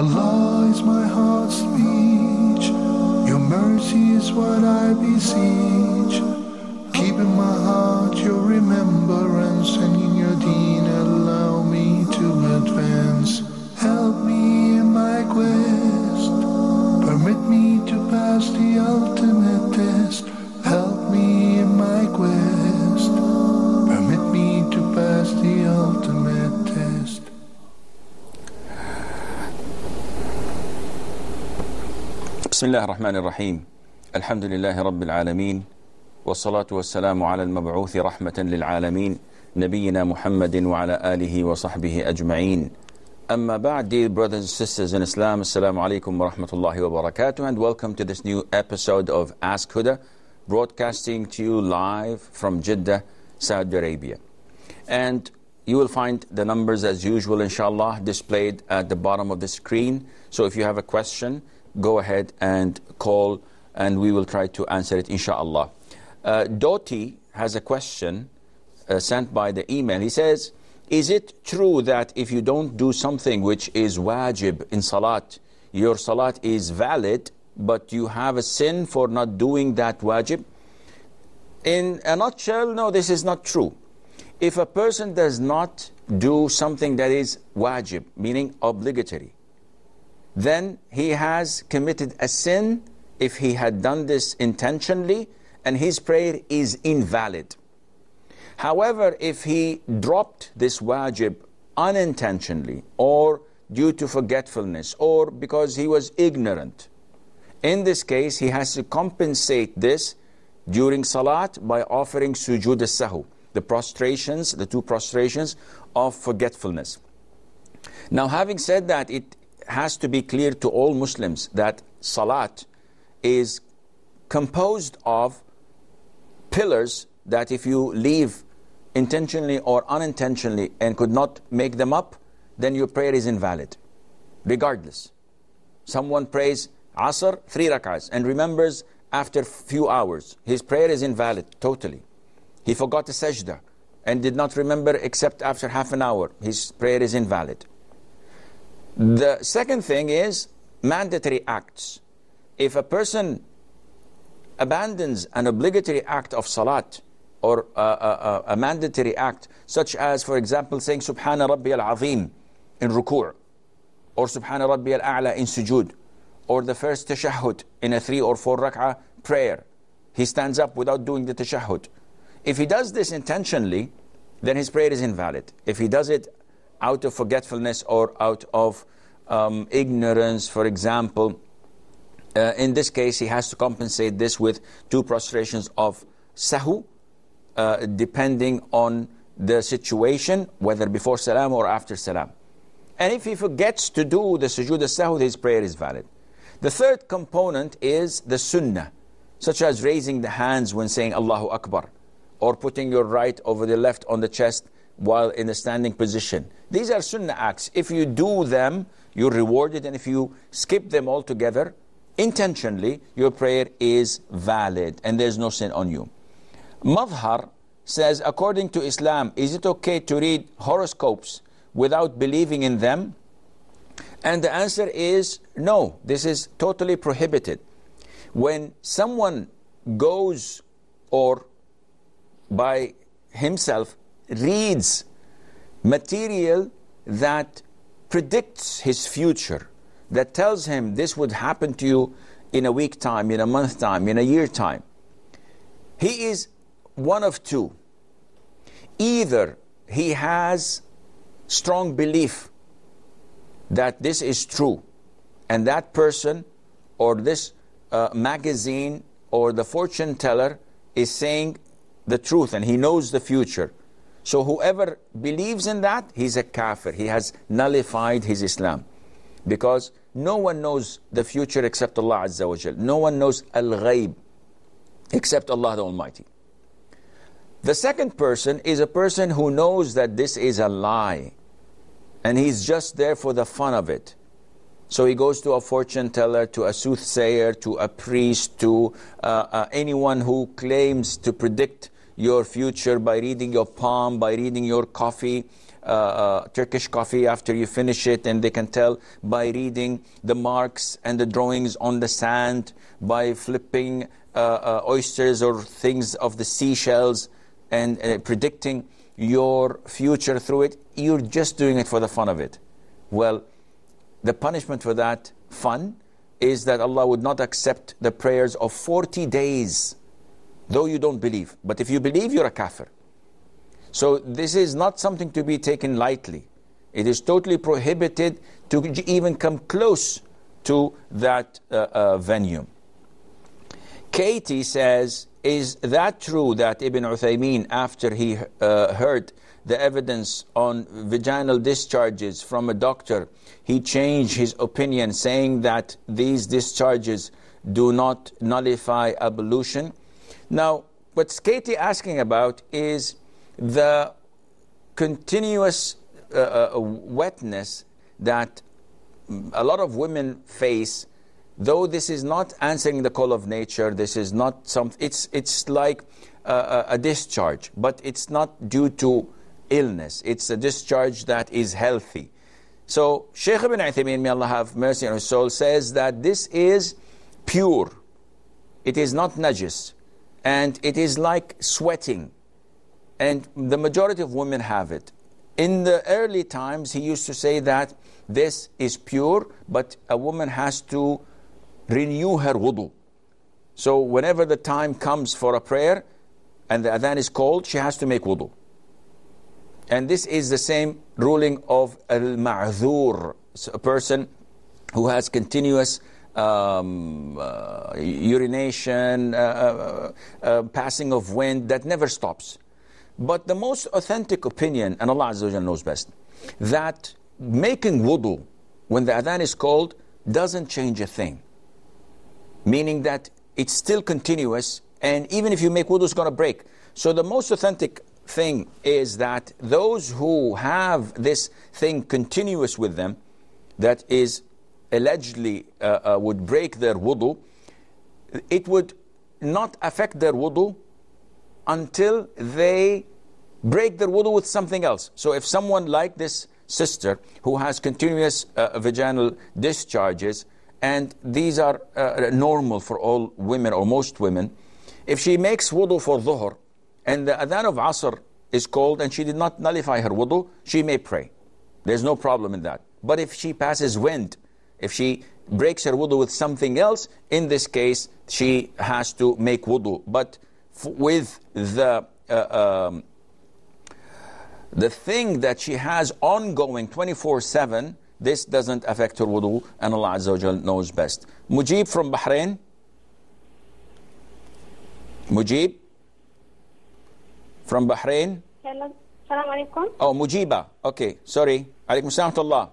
Allah is my heart's speech. Your mercy is what I beseech. Keep in my heart your remembrance and in your deen allow me to advance. Help me in my quest. Permit me to pass the ultimate test. بسم الله الرحمن الرحيم الحمد لله رب العالمين والصلاة والسلام على المبعوث رحمة للعالمين نبينا محمد وعلى آله وصحبه أجمعين أما بعد dear brothers and sisters in Islam Assalamu alaikum wa rahmatullahi wa barakatuh and welcome to this new episode of Ask Huda broadcasting to you live from Jeddah, Saudi Arabia and you will find the numbers as usual inshallah displayed at the bottom of the screen so if you have a question go ahead and call and we will try to answer it inshallah. Uh, Doti has a question uh, sent by the email. He says, Is it true that if you don't do something which is wajib in salat, your salat is valid, but you have a sin for not doing that wajib? In a nutshell, no, this is not true. If a person does not do something that is wajib, meaning obligatory, then he has committed a sin if he had done this intentionally and his prayer is invalid. However, if he dropped this wajib unintentionally or due to forgetfulness or because he was ignorant, in this case he has to compensate this during salat by offering sujood al-sahu, the prostrations, the two prostrations of forgetfulness. Now having said that, it has to be clear to all Muslims that salat is composed of pillars that if you leave intentionally or unintentionally and could not make them up, then your prayer is invalid, regardless. Someone prays Asr, three rak'ahs, and remembers after few hours, his prayer is invalid, totally. He forgot the sajda and did not remember except after half an hour, his prayer is invalid. The second thing is mandatory acts. If a person abandons an obligatory act of salat or a, a, a mandatory act, such as, for example, saying Subhana Rabbi al Azim in ruku' or Subhana Rabbi al A'la in sujood, or the first tashahhud in a three or four rak'ah prayer, he stands up without doing the tashahhud. If he does this intentionally, then his prayer is invalid. If he does it out of forgetfulness or out of um, ignorance, for example. Uh, in this case, he has to compensate this with two prostrations of sahu, uh, depending on the situation, whether before salam or after salam. And if he forgets to do the sujood al-sahu, his prayer is valid. The third component is the sunnah, such as raising the hands when saying Allahu Akbar, or putting your right over the left on the chest while in a standing position. These are sunnah acts. If you do them, you're rewarded, and if you skip them altogether, intentionally, your prayer is valid, and there's no sin on you. Madhar says, according to Islam, is it okay to read horoscopes without believing in them? And the answer is no, this is totally prohibited. When someone goes or by himself reads material that predicts his future, that tells him this would happen to you in a week time, in a month time, in a year time, he is one of two. Either he has strong belief that this is true, and that person or this uh, magazine or the fortune teller is saying the truth and he knows the future. So whoever believes in that, he's a kafir. He has nullified his Islam. Because no one knows the future except Allah Azza wa Jal. No one knows al-ghayb except Allah the Almighty. The second person is a person who knows that this is a lie. And he's just there for the fun of it. So he goes to a fortune teller, to a soothsayer, to a priest, to uh, uh, anyone who claims to predict your future by reading your palm, by reading your coffee, uh, uh, Turkish coffee after you finish it, and they can tell by reading the marks and the drawings on the sand, by flipping uh, uh, oysters or things of the seashells, and uh, predicting your future through it. You're just doing it for the fun of it. Well, the punishment for that fun is that Allah would not accept the prayers of 40 days, though you don't believe. But if you believe, you're a kafir. So this is not something to be taken lightly. It is totally prohibited to even come close to that uh, uh, venue. Katie says, is that true that Ibn Uthaymeen, after he uh, heard the evidence on vaginal discharges from a doctor, he changed his opinion saying that these discharges do not nullify ablution? Now, what Katie asking about is the continuous uh, uh, wetness that a lot of women face though this is not answering the call of nature this is not some it's it's like a, a discharge but it's not due to illness. It's a discharge that is healthy. So Shaykh ibn Uthaymeen may Allah have mercy on his soul says that this is pure. It is not najis and it is like sweating and the majority of women have it. In the early times, he used to say that this is pure, but a woman has to renew her wudu. So whenever the time comes for a prayer and the adhan is called, she has to make wudu. And this is the same ruling of al-ma'thur, a person who has continuous um, uh, urination, uh, uh, uh passing of wind that never stops. But the most authentic opinion, and Allah Azza wa knows best, that making wudu when the adhan is called doesn't change a thing. Meaning that it's still continuous, and even if you make wudu, it's going to break. So the most authentic thing is that those who have this thing continuous with them, that is allegedly uh, uh, would break their wudu, it would not affect their wudu until they break their wudu with something else. So if someone like this sister who has continuous uh, vaginal discharges, and these are uh, normal for all women or most women, if she makes wudu for dhuhr and the adhan of asr is called and she did not nullify her wudu, she may pray. There's no problem in that. But if she passes wind, if she breaks her wudu with something else, in this case, she has to make wudu. But with the uh, um, the thing that she has ongoing 24 7, this doesn't affect her wudu, and Allah Azza wa knows best. Mujib from Bahrain. Mujib from Bahrain. Hello. Salam alaikum. Oh, Mujiba. Okay, sorry. Alaikum salam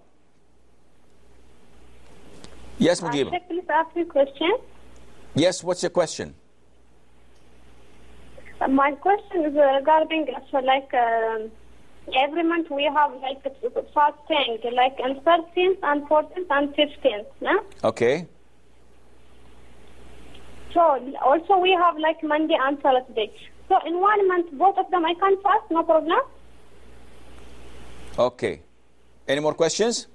Yes, Mujiba. Uh, please ask me a question. Yes, what's your question? Uh, my question is regarding, so like, um, every month we have like fasting, like on 13th and 14th and 15th. No? Okay. So also we have like Monday and Thursday. So in one month, both of them I can fast, no problem. Okay. Any more questions?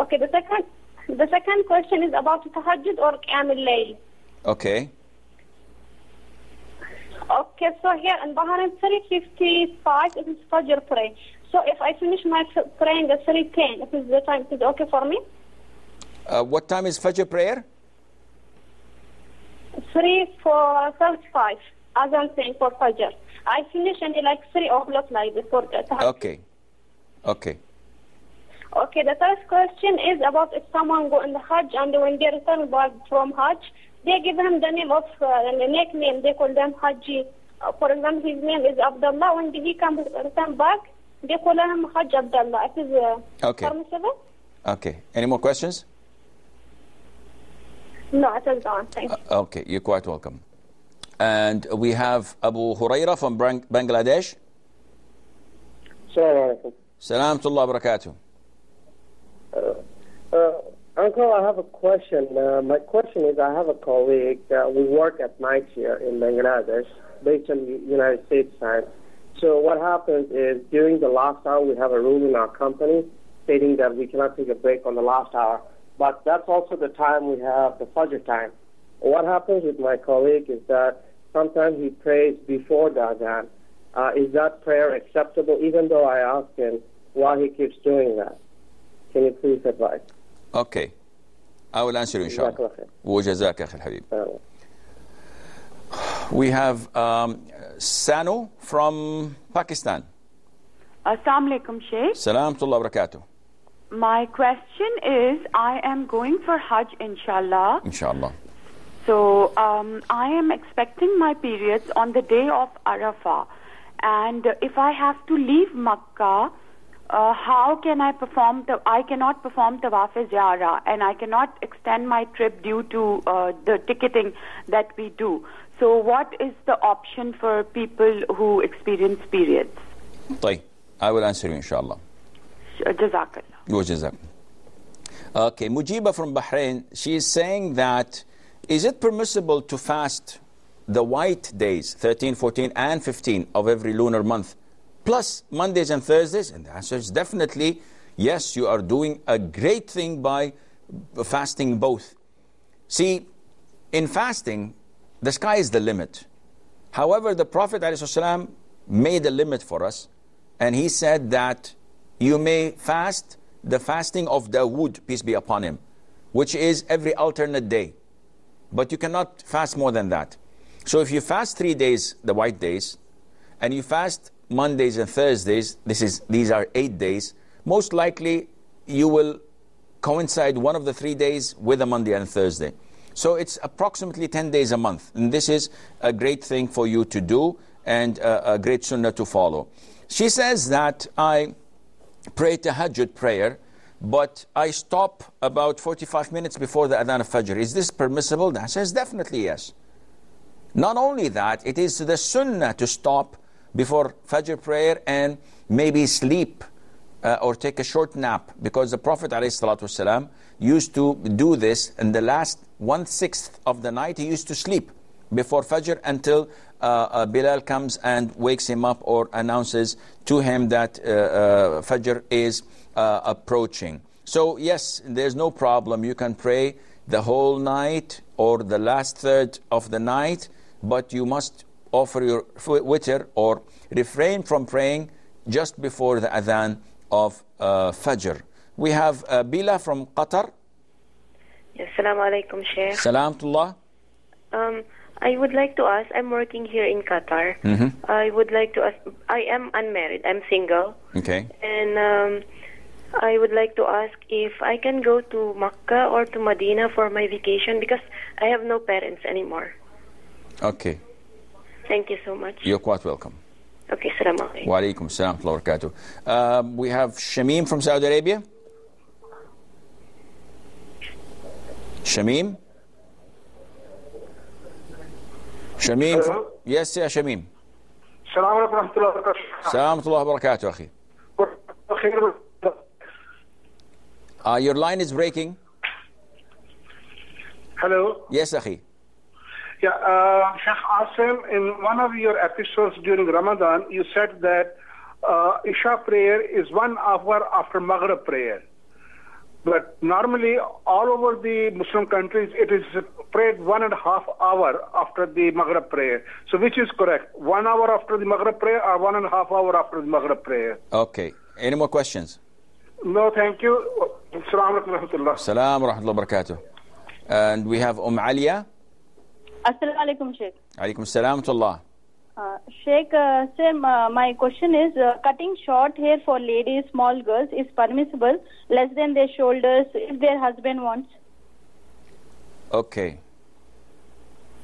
Okay. The second, the second question is about tahajjud or qiyam al-layl. Okay. Okay, so here in Bahrain, 355 it is Fajr prayer. So if I finish my praying at 310, it is the time, it is okay for me? Uh, what time is Fajr prayer? 3 for 35, as I'm saying for Fajr. I finish until like 3 o'clock like before that. Okay. Okay. Okay, the first question is about if someone go in the Hajj and when they return back from Hajj, they give him the name of uh, the nickname. They call them Haji. Uh, for example, his name is Abdullah. When he comes return back, they call him Hajj Abdullah. It is uh, okay. permissible. Okay. Any more questions? No, it is gone. Thank you. Uh, okay, you're quite welcome. And we have Abu Huraira from Bangladesh. Assalamu alaikum. Salam to Allah barakatuh. Uncle, I have a question. Uh, my question is I have a colleague. Uh, we work at night here in Bangladesh, based on the United States time. So what happens is during the last hour, we have a rule in our company stating that we cannot take a break on the last hour. But that's also the time we have the Fajr time. What happens with my colleague is that sometimes he prays before the Adhan. Uh, is that prayer acceptable, even though I asked him why he keeps doing that? Can you please advise? Okay. I will answer you inshallah. جزاك الله خير. وجزاك أخي الحبيب. Uh, We have um, Sanu from Pakistan. Assalamu alaikum, Sheikh. Salam wa barakatuh. My question is I am going for Hajj, inshallah. Inshallah. So um, I am expecting my periods on the day of Arafah. And if I have to leave Makkah, uh, how can I perform the? I cannot perform tawaf ziyarah, and I cannot extend my trip due to uh, the ticketing that we do. So, what is the option for people who experience periods? طيب. I will answer you inshallah. Sh- Jazakallah. وجزاك. Okay, Mujiba from Bahrain, she is saying that is it permissible to fast the white days, 13, 14, and 15 of every lunar month, plus Mondays and Thursdays? And the answer is definitely yes, you are doing a great thing by fasting both. See, in fasting, the sky is the limit. However, the Prophet ﷺ made a limit for us, and he said that you may fast the fasting of Dawood, peace be upon him, which is every alternate day. But you cannot fast more than that. So if you fast three days, the white days, and you fast Mondays and Thursdays, this is, these are eight days, most likely you will coincide one of the three days with a Monday and Thursday. So it's approximately 10 days a month. And this is a great thing for you to do and a, a great sunnah to follow. She says that I pray tahajjud prayer, but I stop about 45 minutes before the adhan of Fajr. Is this permissible? The says definitely yes. Not only that, it is the sunnah to stop before Fajr prayer and maybe sleep uh, or take a short nap because the Prophet ﷺ used to do this in the last one sixth of the night. He used to sleep before Fajr until uh, uh, Bilal comes and wakes him up or announces to him that uh, uh, Fajr is uh, approaching. So, yes, there's no problem. You can pray the whole night or the last third of the night, but you must offer your witr or refrain from praying just before the adhan of uh, Fajr. We have uh, Bila from Qatar. Yes, Assalamu alaikum, Sheikh. Salamtullah. Um, I would like to ask, I'm working here in Qatar. Mhm. I would like to ask, I am unmarried, I'm single. Okay. And um, I would like to ask if I can go to Makkah or to Medina for my vacation because I have no parents anymore. Okay. Thank you so much. You're quite welcome. Okay, Assalamu alaikum. Wa alaikum salam wa rahmatullahi wa barakatuh. Um, we have Shamim from Saudi Arabia. Shamim? Shamim? From, Hello? yes, yeah, Shamim. السلام عليكم ورحمة الله وبركاته. Salam wa barakatuh, akhi. خير. Uh, your line is breaking. Hello. Yes, akhi. Yeah, uh, Sheikh Assim, in one of your episodes during Ramadan, you said that uh, Isha prayer is one hour after Maghrib prayer. But normally, all over the Muslim countries, it is prayed one and a half hour after the Maghrib prayer. So, which is correct? One hour after the Maghrib prayer or one and a half hour after the Maghrib prayer? Okay. Any more questions? No, thank you. Assalamu alaikum wa rahmatullah. Salam wa rahmatullahi wa barakatuh. And we have Umm Aliya. Assalamualaikum, Sheikh. Alaikum salam to uh, Sheikh, uh, sir, uh, my question is uh, cutting short hair for ladies, small girls is permissible less than their shoulders if their husband wants. Okay.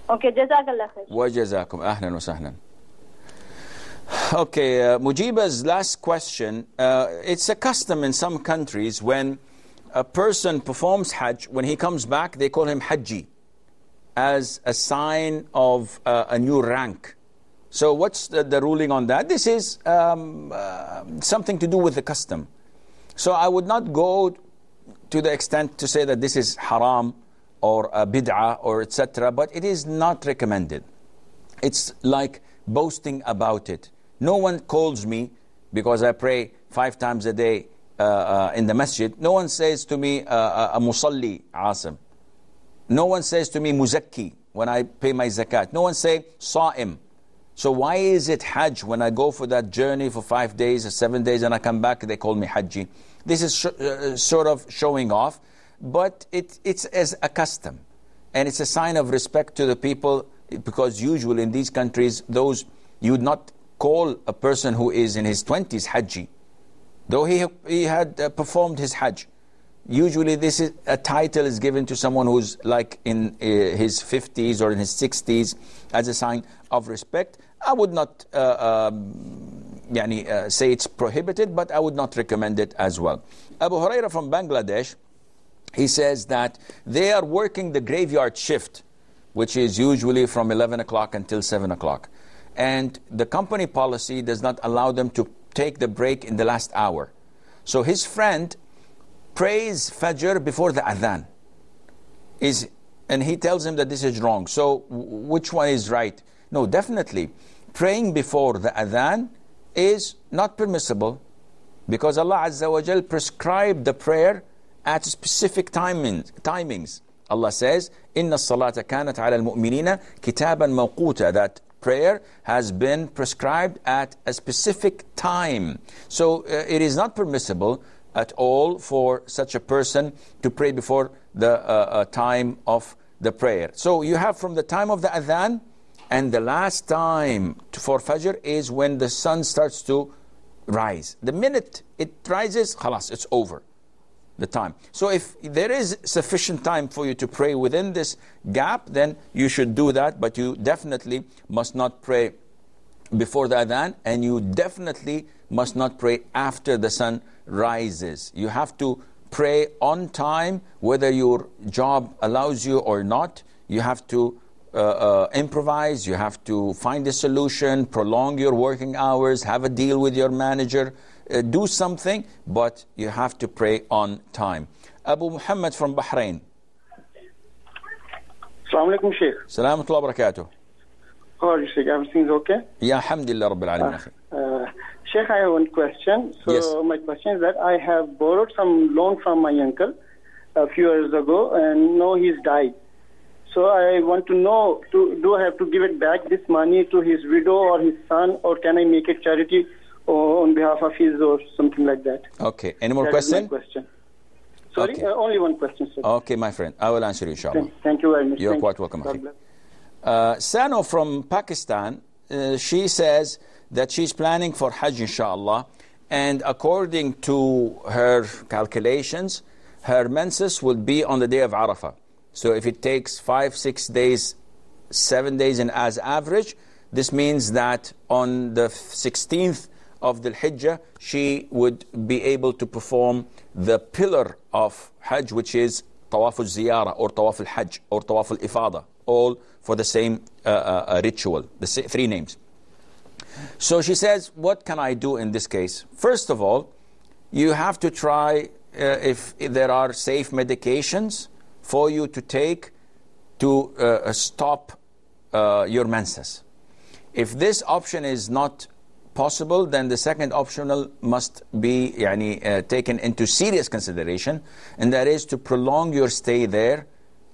Okay, Jazakallah. Wa jazakum. Ahlan wa sahlan. Okay, uh, Mujiba's last question. Uh, it's a custom in some countries when a person performs Hajj, when he comes back, they call him Hajji as a sign of uh, a new rank. So, what's the, the ruling on that? This is um, uh, something to do with the custom. So, I would not go to the extent to say that this is haram or a bid'ah or etc., but it is not recommended. It's like boasting about it. No one calls me because I pray five times a day uh, uh, in the masjid. No one says to me, uh, a musalli, Assim. No one says to me, muzakki, when I pay my zakat. No one say, sa'im. So why is it Hajj when I go for that journey for five days or seven days and I come back, they call me Hajji? This is sh- uh, sort of showing off, but it, it's as a custom. And it's a sign of respect to the people because usually in these countries, those you would not call a person who is in his 20s Hajji, though he, he had uh, performed his Hajj. Usually, this is a title is given to someone who's like in uh, his 50s or in his 60s as a sign of respect. I would not uh, um, uh, say it's prohibited, but I would not recommend it as well. Abu Huraira from Bangladesh, he says that they are working the graveyard shift, which is usually from 11 o'clock until 7 o'clock. And the company policy does not allow them to take the break in the last hour. So his friend prays Fajr before the Adhan. Is, and he tells him that this is wrong. So which one is right? No, definitely praying before the Adhan is not permissible because Allah Azza wa Jal prescribed the prayer at specific timing, timings. Allah says, "Inna salata kanat ala al-mu'minina kitaban mawquta." That prayer has been prescribed at a specific time. So uh, it is not permissible at all for such a person to pray before the uh, uh, time of the prayer. So you have from the time of the adhan and the last time for Fajr is when the sun starts to rise. The minute it rises, khalas, it's over the time. So if there is sufficient time for you to pray within this gap, then you should do that, but you definitely must not pray before the adhan, and you definitely must not pray after the sun rises. You have to pray on time, whether your job allows you or not. You have to uh, uh, improvise, you have to find a solution, prolong your working hours, have a deal with your manager, uh, do something, but you have to pray on time. Abu Muhammad from Bahrain. Assalamu alaikum, Sheikh. Salamatullah barakatuh. How are you, Sheikh? Everything's okay? Yeah, alhamdulillah, Rabbil Alamin. Sheikh, I have one question. So Yes. my question is that I have borrowed some loan from my uncle a few years ago, and now he's died. So I want to know: to, do I have to give it back this money to his widow or his son, or can I make it charity on behalf of his or something like that? Okay, any more That my question? question. Sorry, Okay. uh, only one question, sir. Okay, my friend, I will answer you, inshallah. Thank, thank you very much. You're Thank quite you. welcome, Uh, Sano from Pakistan, uh, she says that she's planning for Hajj, inshallah, and according to her calculations, her menses will be on the day of Arafah. So if it takes five, six days, seven days, and as average, this means that on the 16th of the Hijjah, she would be able to perform the pillar of Hajj, which is Tawaf al-Ziyara or Tawaf al-Hajj or Tawaf al-Ifada, all for the same uh, uh, uh, ritual, the three names. So she says, what can I do in this case? First of all, you have to try uh, if there are safe medications for you to take to uh, stop uh, your menses. If this option is not possible, then the second optional must be uh, taken into serious consideration, and that is to prolong your stay there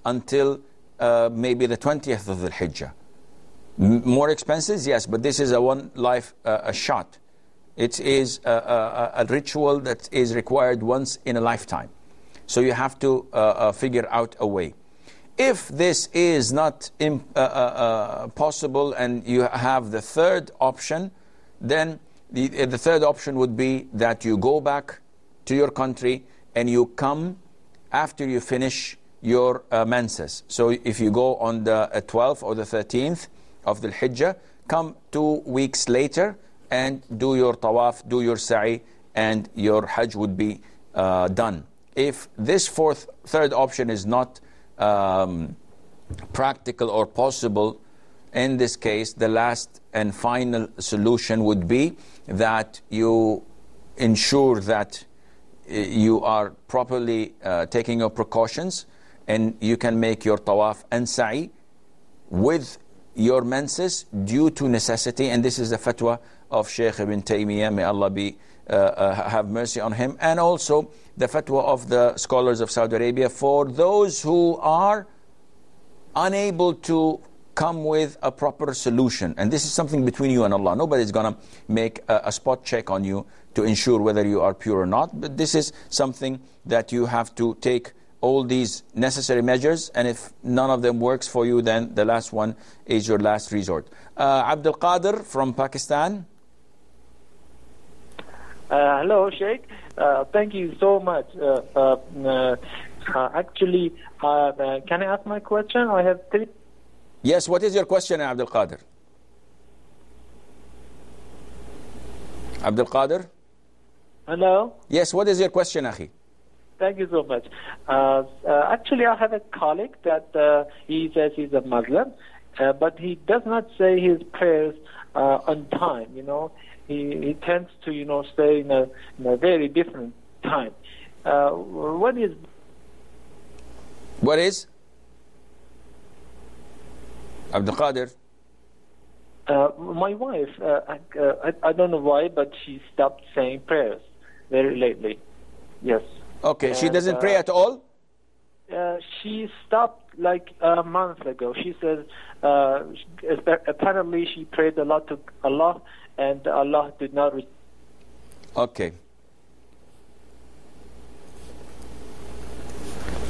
until uh, maybe the 20th of the Hijjah. More expenses, yes, but this is a one life uh, a shot. It is a, a, a ritual that is required once in a lifetime. So you have to uh, uh, figure out a way. If this is not uh, uh, uh, possible and you have the third option, then the, the third option would be that you go back to your country and you come after you finish your menses. So if you go on the uh, 12th or the 13th of the Hijjah, come two weeks later and do your tawaf, do your sa'i, and your Hajj would be uh, done. If this fourth, third option is not um, practical or possible, in this case, the last and final solution would be that you ensure that uh, you are properly uh, taking your precautions and you can make your tawaf and sa'i with your menses due to necessity, and this is the fatwa of Sheikh ibn Taymiyyah, may Allah be, uh, uh, have mercy on him, and also the fatwa of the scholars of Saudi Arabia for those who are unable to come with a proper solution. And this is something between you and Allah. Nobody's going to make a, a, spot check on you to ensure whether you are pure or not. But this is something that you have to take all these necessary measures. And if none of them works for you, then the last one is your last resort. Uh, Abdul Qadir from Pakistan. Uh, hello, Sheikh. Uh, thank you so much. Uh, uh, uh actually, can I ask my question? I have three. Yes, what is your question, Abdul Qadir? Abdul Qadir? Hello? Yes, what is your question, Akhi? Thank you so much. Uh, uh, actually, I have a colleague that uh, he says he's a Muslim, uh, but he does not say his prayers uh, on time. You know, he, he tends to, you know, stay in a, in a very different time. Uh, what is? What is? Abdul Qadir? Uh, my wife, uh, I, uh, I, I, don't know why, but she stopped saying prayers very lately. Yes. Okay, and, she doesn't pray at all? Uh, she stopped like a month ago. She says uh, apparently she prayed a lot to Allah, and Allah did not. Re- okay.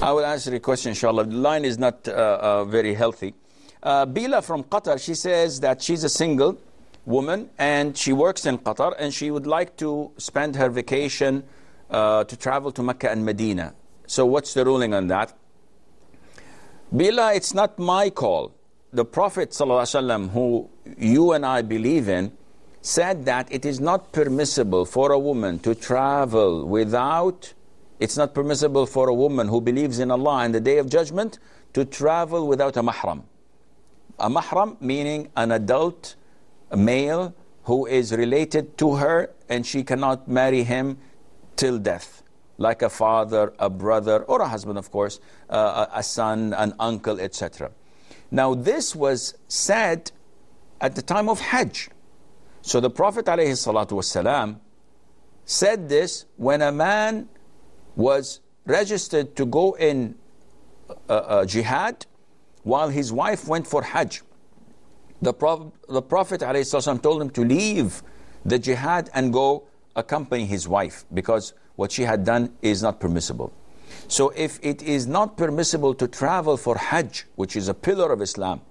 I will answer your question, inshallah. The line is not uh, very healthy. Uh, Bila from Qatar, she says that she's a single woman and she works in Qatar and she would like to spend her vacation uh, to travel to Mecca and Medina. So what's the ruling on that? Bila, it's not my call. The Prophet ﷺ, who you and I believe in, said that it is not permissible for a woman to travel without, it's not permissible for a woman who believes in Allah and the Day of Judgment to travel without a mahram. A mahram meaning an adult male who is related to her and she cannot marry him till death, like a father, a brother, or a husband, of course, uh, a son, an uncle, etc. Now, this was said at the time of Hajj. So the Prophet ﷺ said this when a man was registered to go in uh, uh, jihad while his wife went for Hajj. The, Prophet, the Prophet ﷺ told him to leave the jihad and go accompany his wife because what she had done is not permissible. So if it is not permissible to travel for Hajj, which is a pillar of Islam,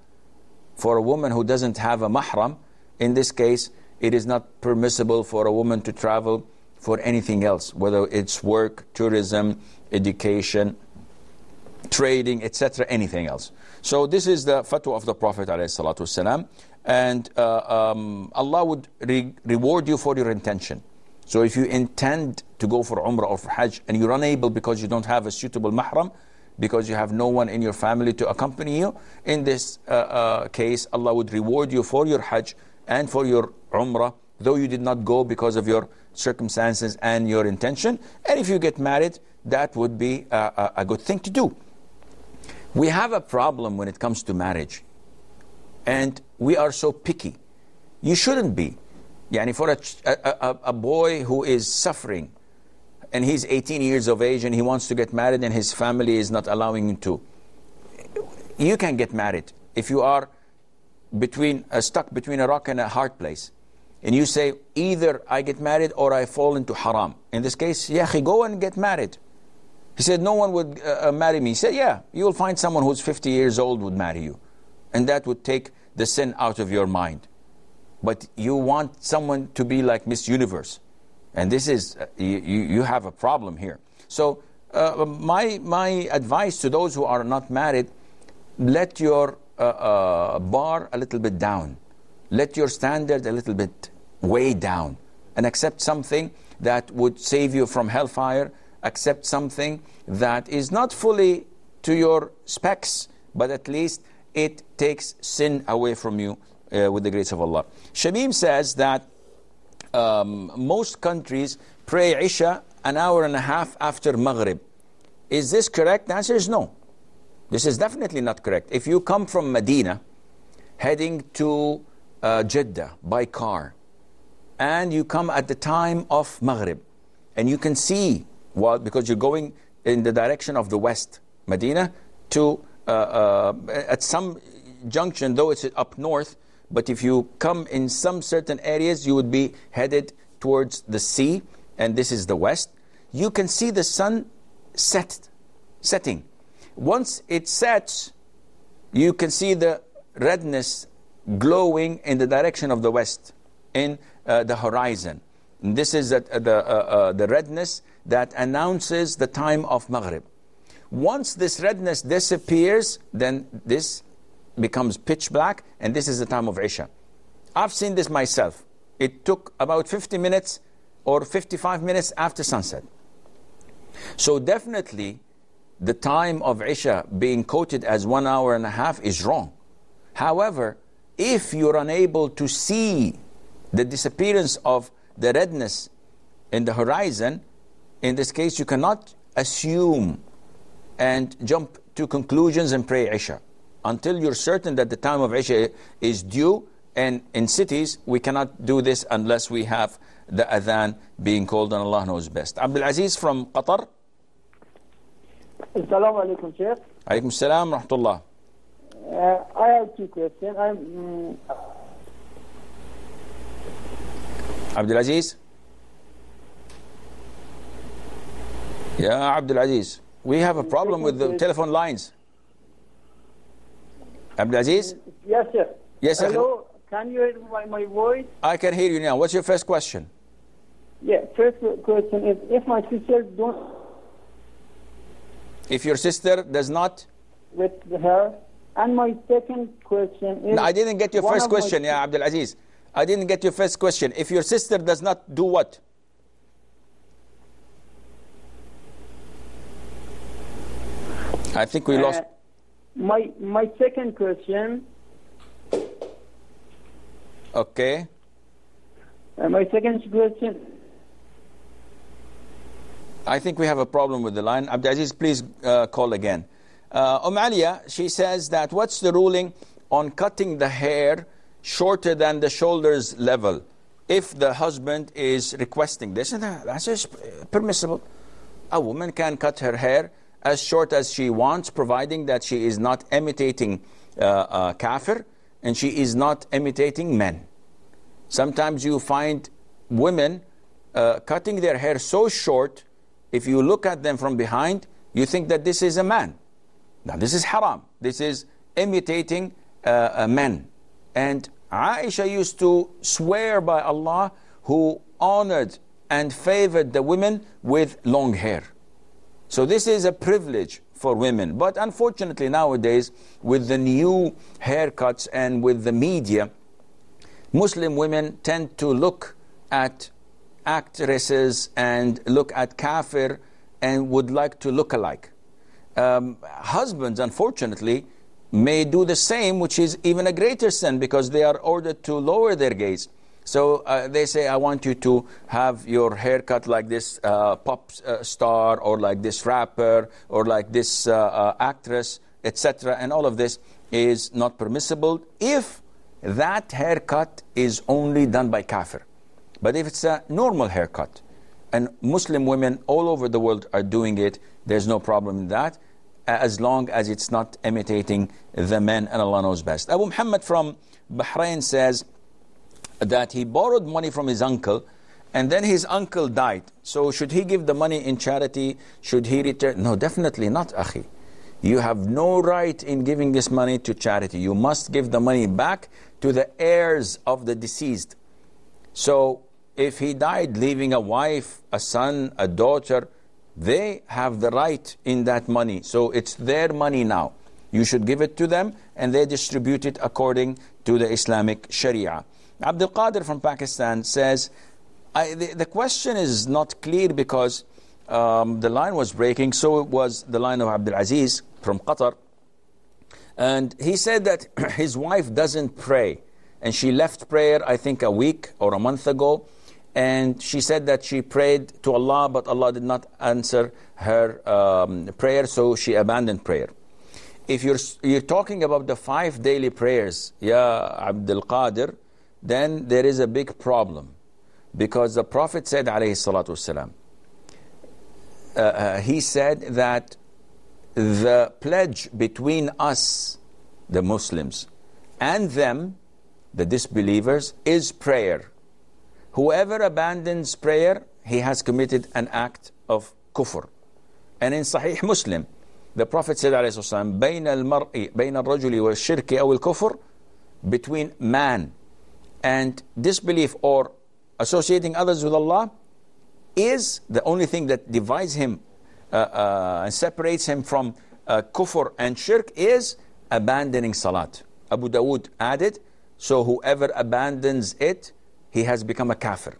for a woman who doesn't have a mahram, in this case, it is not permissible for a woman to travel for anything else, whether it's work, tourism, education, trading, etc., anything else. So this is the fatwa of the Prophet ﷺ, and uh, um, Allah would re reward you for your intention. So if you intend to go for Umrah or for Hajj and you're unable because you don't have a suitable mahram, because you have no one in your family to accompany you, in this uh, uh, case, Allah would reward you for your Hajj and for your Umrah, though you did not go because of your circumstances and your intention. And if you get married, that would be a, a good thing to do. We have a problem when it comes to marriage. And we are so picky. You shouldn't be. Yani for a, a, a, boy who is suffering and he's 18 years of age and he wants to get married and his family is not allowing him to, you can get married. If you are between uh, stuck between a rock and a hard place, and you say, either I get married or I fall into haram. In this case, yeah, go and get married. He said, No one would uh, uh, marry me. He said, Yeah, you will find someone who's 50 years old would marry you. And that would take the sin out of your mind. But you want someone to be like Miss Universe. And this is, uh, you, you have a problem here. So, uh, my, my advice to those who are not married let your uh, uh, bar a little bit down, let your standard a little bit way down, and accept something that would save you from hellfire accept something that is not fully to your specs, but at least it takes sin away from you uh, with the grace of Allah. Shamim says that um, most countries pray Isha an hour and a half after Maghrib. Is this correct? The answer is no. This is definitely not correct. If you come from Medina heading to uh, Jeddah by car, and you come at the time of Maghrib, and you can see, well, because you're going in the direction of the west, Medina, to uh, uh, at some junction, though it's up north, but if you come in some certain areas, you would be headed towards the sea, and this is the west. You can see the sun set, setting. Once it sets, you can see the redness glowing in the direction of the west, in uh, the horizon. And this is the, uh, uh, the redness that announces the time of Maghrib. Once this redness disappears, then this becomes pitch black, and this is the time of Isha. I've seen this myself. It took about 50 minutes or 55 minutes after sunset. So definitely, the time of Isha being quoted as one hour and a half is wrong. However, if you're unable to see the disappearance of the redness in the horizon, in this case, you cannot assume and jump to conclusions and pray Isha. Until you're certain that the time of Isha is due, and in cities, we cannot do this unless we have the adhan being called, and Allah knows best. Abdul Aziz from Qatar. Assalamu alaikum, Sheikh. Alaikum salam, rahmatullah. Uh, I have two questions. I'm, mm, Abdul Aziz? Yeah, Abdul Aziz. We have a problem with the telephone lines. Abdul Aziz? yes, sir. Yes, sir. Hello, can you hear my, my voice? I can hear you now. What's your first question? Yeah, first question is if my sister don't If your sister does not. with her, and my second question is No, I didn't get your first question, yeah, Abdul Aziz. I didn't get your first question. If your sister does not do what? I think we uh, lost. My my second question. Okay. Uh, my second question. I think we have a problem with the line. Abdulaziz, please uh, call again. Uh, Umm Alia, she says that what's the ruling on cutting the hair shorter than the shoulders level if the husband is requesting this? And that- that's just permissible. A woman can cut her hair as short as she wants, providing that she is not imitating uh, uh, kafir and she is not imitating men. Sometimes you find women uh, cutting their hair so short, if you look at them from behind, you think that this is a man. Now, this is haram. This is imitating uh, a man. And Aisha used to swear by Allah who honored and favored the women with long hair. So this is a privilege for women. But unfortunately nowadays, with the new haircuts and with the media, Muslim women tend to look at actresses and look at kafir and would like to look alike. Um, husbands, unfortunately, may do the same, which is even a greater sin because they are ordered to lower their gaze. So uh, they say, I want you to have your haircut like this uh, pop uh, star or like this rapper or like this uh, uh, actress, etc. And all of this is not permissible if that haircut is only done by kafir. But if it's a normal haircut, and Muslim women all over the world are doing it, there's no problem in that, as long as it's not imitating the men, and Allah knows best. Abu Muhammad from Bahrain says that he borrowed money from his uncle, and then his uncle died. So should he give the money in charity? Should he return? No, definitely not, akhi. You have no right in giving this money to charity. You must give the money back to the heirs of the deceased. So if he died leaving a wife, a son, a daughter, they have the right in that money. So it's their money now. You should give it to them and they distribute it according to the Islamic Sharia. Abdul Qadir from Pakistan says, the, the question is not clear because um, the line was breaking, so it was the line of Abdul Aziz from Qatar. And he said that his wife doesn't pray. And she left prayer, I think, a week or a month ago. And she said that she prayed to Allah, but Allah did not answer her um, prayer, so she abandoned prayer. If you're, you're talking about the five daily prayers, Ya Abdul Qadir, then there is a big problem. Because the Prophet said, alayhi salatu wasalam, uh, uh, he said that the pledge between us, the Muslims, and them, the disbelievers, is prayer. Whoever abandons prayer, he has committed an act of kufr. And in Sahih Muslim, the Prophet said, عليه الصلاة والسلام, بين المرء بين الرجل والشرك أو الكفر between man and disbelief or associating others with Allah is the only thing that divides him uh, uh, and separates him from uh, kufr and shirk is abandoning salat. Abu Dawood added, so whoever abandons it, he has become a kafir.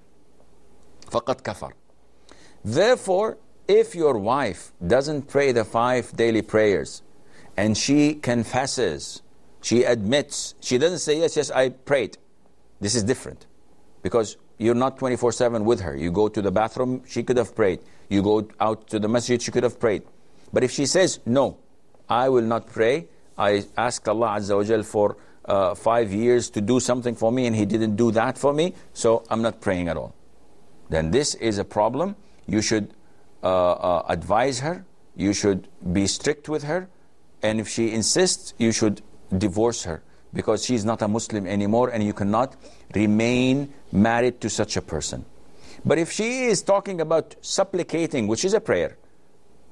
فقط kafar. Therefore, if your wife doesn't pray the five daily prayers and she confesses, she admits, she doesn't say, Yes, yes, I prayed. This is different because you're not 24 7 with her. You go to the bathroom, she could have prayed. You go out to the masjid, she could have prayed. But if she says, No, I will not pray, I asked Allah Azza wa Jal for uh, five years to do something for me and He didn't do that for me, so I'm not praying at all. Then this is a problem. You should uh, uh, advise her, you should be strict with her, and if she insists, you should divorce her because she's not a Muslim anymore and you cannot remain married to such a person. But if she is talking about supplicating, which is a prayer,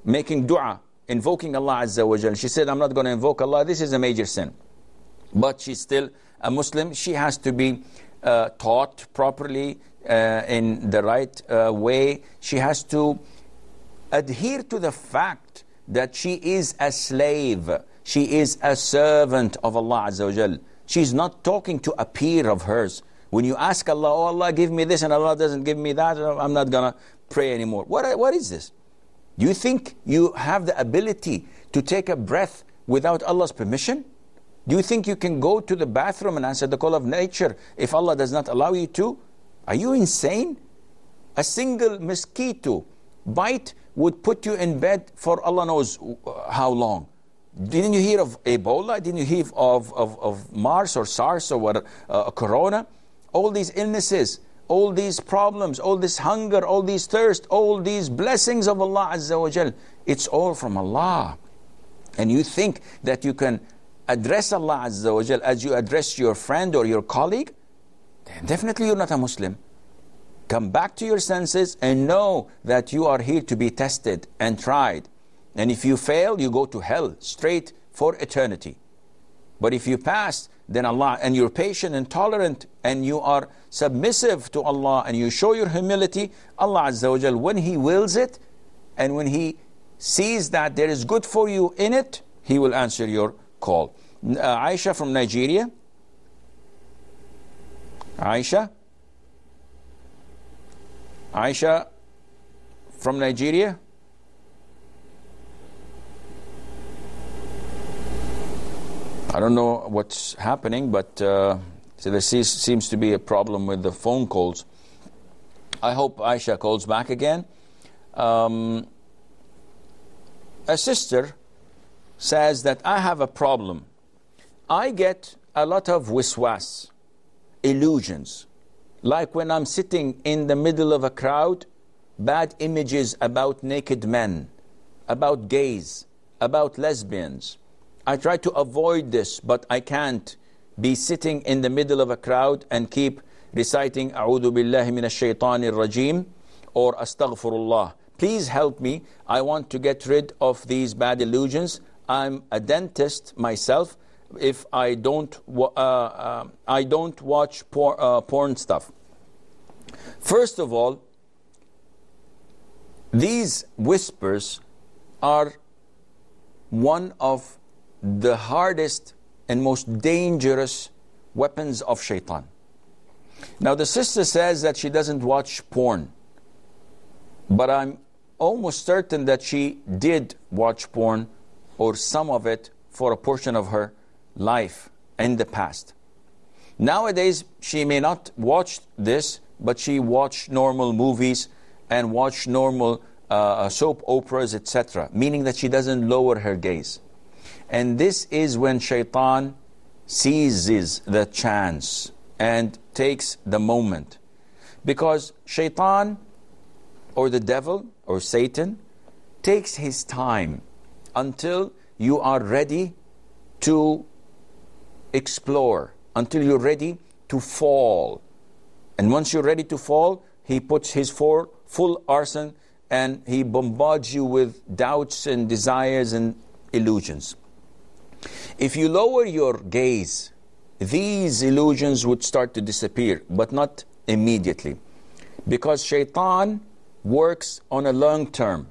making dua, invoking Allah Azza wa Jal, she said, I'm not going to invoke Allah, this is a major sin. But she's still a Muslim, she has to be uh, taught properly uh, in the right uh, way. She has to adhere to the fact that she is a slave. She is a servant of Allah Azza wa Jal. She's not talking to a peer of hers. When you ask Allah, oh Allah, give me this, and Allah doesn't give me that, I'm not going to pray anymore. What, what is this? Do you think you have the ability to take a breath without Allah's permission? Do you think you can go to the bathroom and answer the call of nature if Allah does not allow you to? Are you insane? A single mosquito bite would put you in bed for Allah knows uh, how long. Didn't you hear of Ebola? Didn't you hear of, of, of MERS or SARS or what, uh, Corona? All these illnesses, all these problems, all this hunger, all these thirst, all these blessings of Allah Azza wa Jal, it's all from Allah. And you think that you can address Allah Azza wa Jal as you address your friend or your colleague? Then Definitely you're not a Muslim. Come back to your senses and know that you are here to be tested and tried. And if you fail, you go to hell straight for eternity. But if you pass, then Allah, and you're patient and tolerant, and you are submissive to Allah, and you show your humility, Allah Azza wa Jal, when He wills it, and when He sees that there is good for you in it, He will answer your call. Uh, Aisha from Nigeria. Aisha. Aisha from Nigeria. I don't know what's happening, but uh, so there seems to be a problem with the phone calls. I hope Aisha calls back again. Um, a sister says that I have a problem. I get a lot of wiswas, illusions. Like when I'm sitting in the middle of a crowd, bad images about naked men, about gays, about lesbians I try to avoid this, but I can't be sitting in the middle of a crowd and keep reciting A'udhu billahi minash rajim or Astaghfirullah. Please help me. I want to get rid of these bad illusions. I'm a dentist myself. If I don't, uh, uh, I don't watch por uh, porn stuff. First of all, these whispers are one of the hardest and most dangerous weapons of shaitan. Now, the sister says that she doesn't watch porn, but I'm almost certain that she did watch porn or some of it for a portion of her life in the past. Nowadays, she may not watch this, but she watched normal movies and watched normal uh, soap operas, etc., meaning that she doesn't lower her gaze. And this is when shaitan seizes the chance and takes the moment. Because shaitan or the devil or Satan takes his time until you are ready to explore, until you're ready to fall. And once you're ready to fall, he puts his full, full arson and he bombards you with doubts and desires and illusions. If you lower your gaze, these illusions would start to disappear, but not immediately. Because shaitan works on a long term.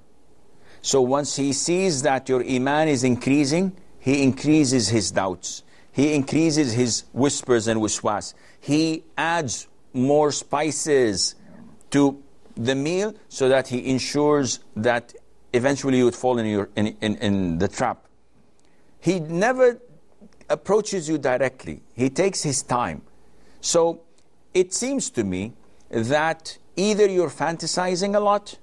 So once he sees that your iman is increasing, he increases his doubts. He increases his whispers and wiswas. He adds more spices to the meal so that he ensures that eventually you would fall in, your, in, in, in the trap. He never approaches you directly. He takes his time. So it seems to me that either you're fantasizing a lot,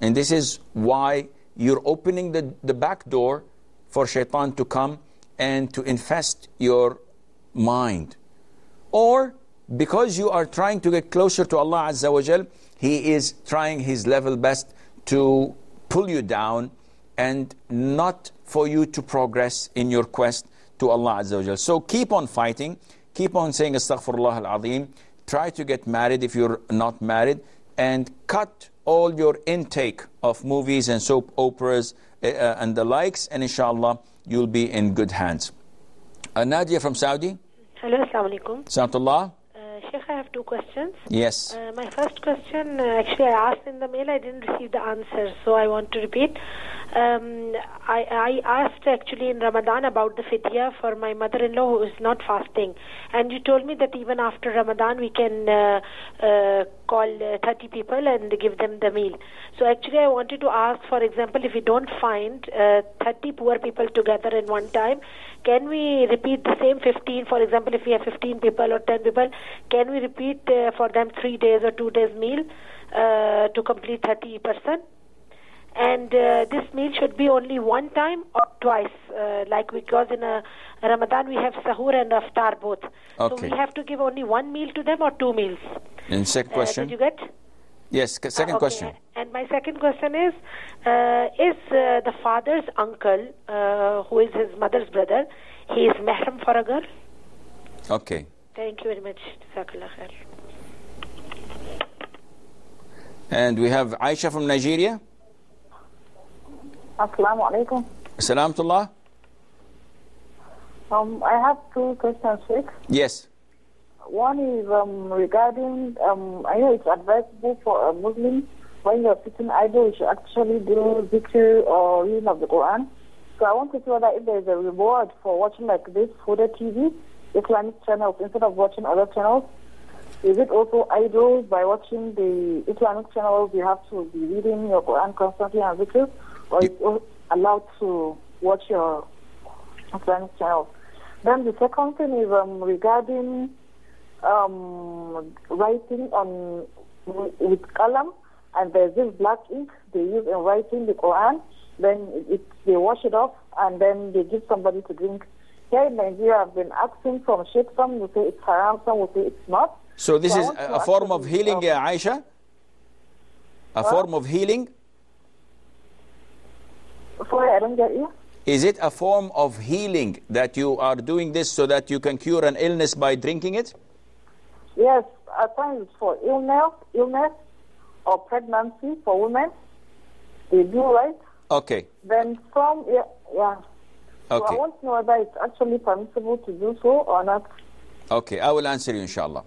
and this is why you're opening the, the back door for shaitan to come and to infest your mind. Or because you are trying to get closer to Allah Azza wa Jal, He is trying His level best to pull you down and not for you to progress in your quest to Allah Azza wa. So keep on fighting, keep on saying Astaghfirullah al-Azim, try to get married if you're not married, and cut all your intake of movies and soap operas uh, and the likes, and inshallah, you'll be in good hands. Uh, Nadia from Saudi. Hello, Assalamu alaikum. Salatullah. Uh, Sheikh, I have two questions. Yes. Uh, my first question, uh, actually, I asked in the mail, I didn't receive the answer, so I want to repeat. Um, I, I asked actually in Ramadan about the fidya for my mother-in-law who is not fasting, and you told me that even after Ramadan we can uh, uh, call uh, 30 people and give them the meal. So actually, I wanted to ask, for example, if we don't find uh, 30 poor people together in one time, can we repeat the same 15? For example, if we have 15 people or 10 people, can we repeat uh, for them three days or two days meal uh, to complete 30 person? And uh, this meal should be only one time or twice, uh, like because in a Ramadan we have sahur and iftar both. okay. So we have to give only one meal to them or two meals. And second Uh, question. did you get? yes, second Uh, okay. question. And my second question is: uh, Is uh, the father's uncle, uh, who is his mother's brother, he is mahram for a girl? Okay. Thank you very much. And we have Aisha from Nigeria. Assalamu alaikum. Salamtullah. Um, I have two questions, Sheikh. Yes. One is um, regarding, um, I know it's advisable for a Muslim when you're sitting idle, you should actually do zikr or reading of the Quran. So I want to know whether if there is a reward for watching like this Huda TV, Islamic channels, instead of watching other channels. Is it also idle by watching the Islamic channels? You have to be reading your Quran constantly and zikr, or is allowed to watch your Islamic channels? Then the second thing is um, regarding um, writing on with kalam, and there's this black ink they use in writing the Quran. Then it, they wash it off, and then they give somebody to drink. Here in Nigeria, I've been asking from Sheikh. Some will say it's haram, some will say it's not. So this I is a, a form of healing, um, Aisha? A What? form of healing? Sorry, I don't get you. Is it a form of healing that you are doing this so that you can cure an illness by drinking it? Yes, at times it's for illness, illness or pregnancy for women. They do right. Okay. Then from yeah, yeah. So Okay. I want to know whether it's actually permissible to do so or not. Okay, I will answer you, inshallah.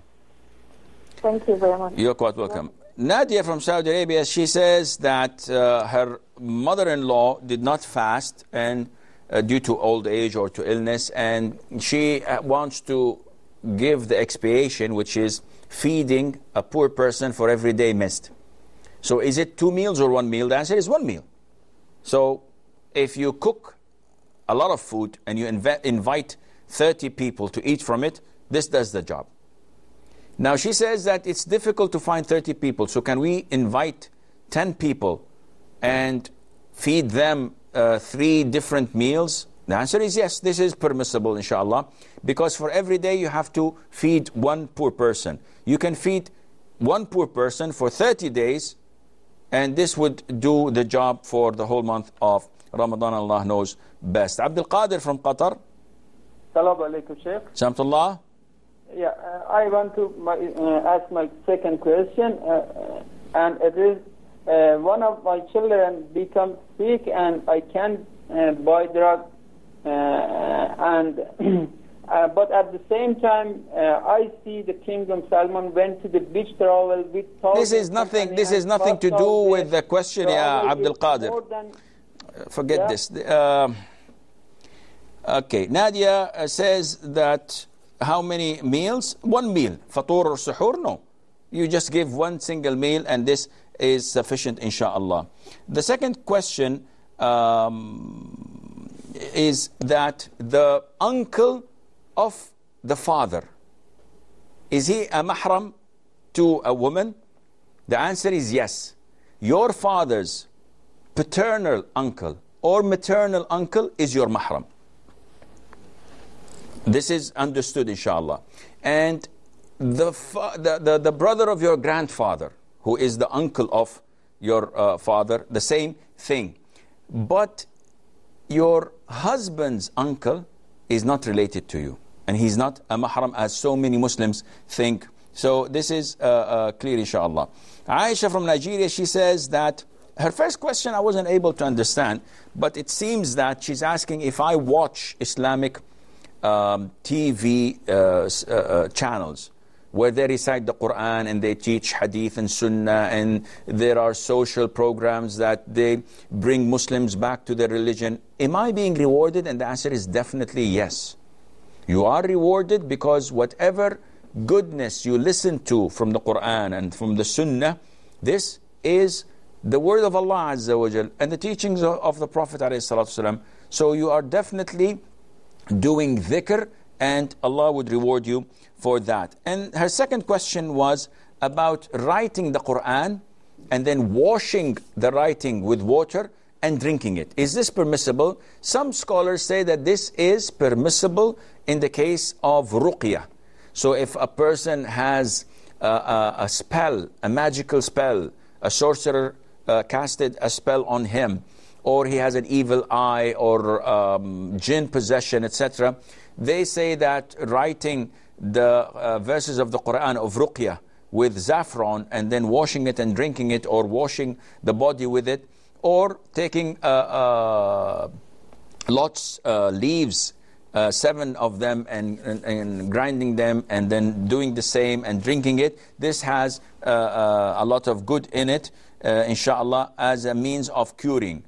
Thank you very much. You're quite welcome. Nadia from Saudi Arabia, she says that uh, her mother-in-law did not fast and uh, due to old age or to illness, and she uh, wants to give the expiation, which is feeding a poor person for every day missed. So is it two meals or one meal? The answer is one meal. So if you cook a lot of food and you inve- invite 30 people to eat from it, this does the job. Now she says that it's difficult to find 30 people, so can we invite 10 people and feed them uh, three different meals? The answer is yes, this is permissible, inshallah, because for every day you have to feed one poor person. You can feed one poor person for 30 days, and this would do the job for the whole month of Ramadan. Allah knows best. Abdul Qadir from Qatar. Salam alaikum, Sheikh. Samtullah. Yeah, uh, I want to my, uh, ask my second question, uh, and it is uh, one of my children becomes sick and I can't uh, buy drug, uh, and uh, but at the same time uh, I see the Kingdom Salman went to the beach travel with. This is nothing. This is nothing to do with the question, yeah, Abdul Qadir. Forget Yeah. this. Okay, Nadia uh, says that how many meals? One meal. Fatur or suhoor? No. You just give one single meal and this is sufficient, inshallah. The second question um, is that the uncle of the father, is he a mahram to a woman? The answer is yes. Your father's paternal uncle or maternal uncle is your mahram. This is understood, inshallah. And the, the, the, the brother of your grandfather, who is the uncle of your uh, father, the same thing. But your husband's uncle is not related to you. And he's not a mahram as so many Muslims think. So this is uh, uh, clear, inshallah. Aisha from Nigeria, she says that her first question I wasn't able to understand, but it seems that she's asking if I watch Islamic um, TV uh, uh, uh, channels where they recite the Quran and they teach Hadith and Sunnah, and there are social programs that they bring Muslims back to their religion. Am I being rewarded? And the answer is definitely yes. You are rewarded because whatever goodness you listen to from the Quran and from the Sunnah, this is the word of Allah Azza wa Jal and the teachings of, the Prophet wasalam. So you are definitely doing dhikr and Allah would reward you for that. And her second question was about writing the Quran and then washing the writing with water and drinking it. Is this permissible? Some scholars say that this is permissible in the case of ruqyah. So if a person has a, a, a spell, a magical spell, a sorcerer uh, casted a spell on him, or he has an evil eye or um, jinn possession, etc., they say that writing the uh, verses of the Quran of ruqyah with saffron and then washing it and drinking it, or washing the body with it, or taking uh, uh, lots uh, leaves, uh, seven of them, and, and, and grinding them, and then doing the same and drinking it. This has uh, uh, a lot of good in it, uh, inshallah, as a means of curing.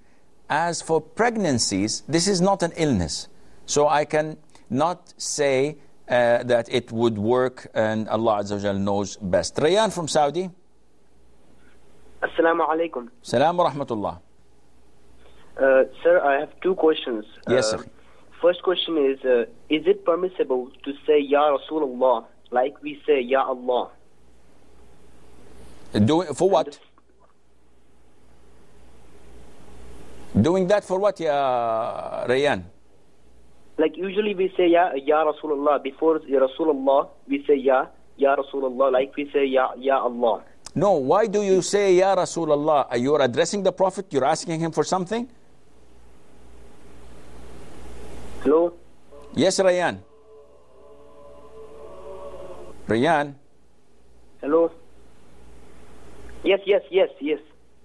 As for pregnancies, this is not an illness, so I can not say uh, that it would work, and Allah Azza knows best. Rayan from Saudi. Assalamu alaikum. Salam wa rahmatullah. Uh, sir, I have two questions. Yes, Uh, sir. First question is uh, Is it permissible to say Ya Rasulullah like we say Ya Allah? Doing for what? Doing that for what, ya Rayan? Like usually we say Ya, ya Rasulullah. Before Ya Rasulullah, we say Ya, Ya Rasulullah like we say Ya, ya Allah. No, why do you say Ya Rasulullah? Are you addressing the Prophet? You're asking him for something? Hello? Yes, Rayan. Rayan, Hello? Yes, yes, yes, yes.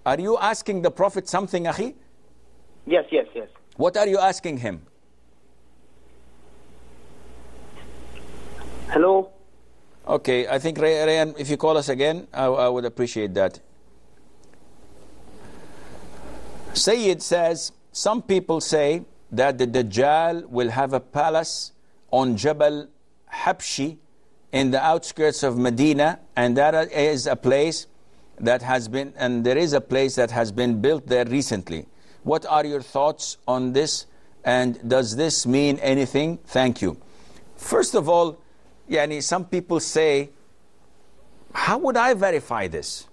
are you asking the Prophet something, Akhi? Yes, yes, yes. What are you asking him? Hello? Okay, I think Ray- Rayan, if you call us again, I, I would appreciate that. Sayyid says, some people say that the Dajjal will have a palace on Jabal Habshi in the outskirts of Medina, and that is a place that has been, and there is a place that has been built there recently. What are your thoughts on this, and does this mean anything? Thank you. First of all, yani, some people say, how would I verify this?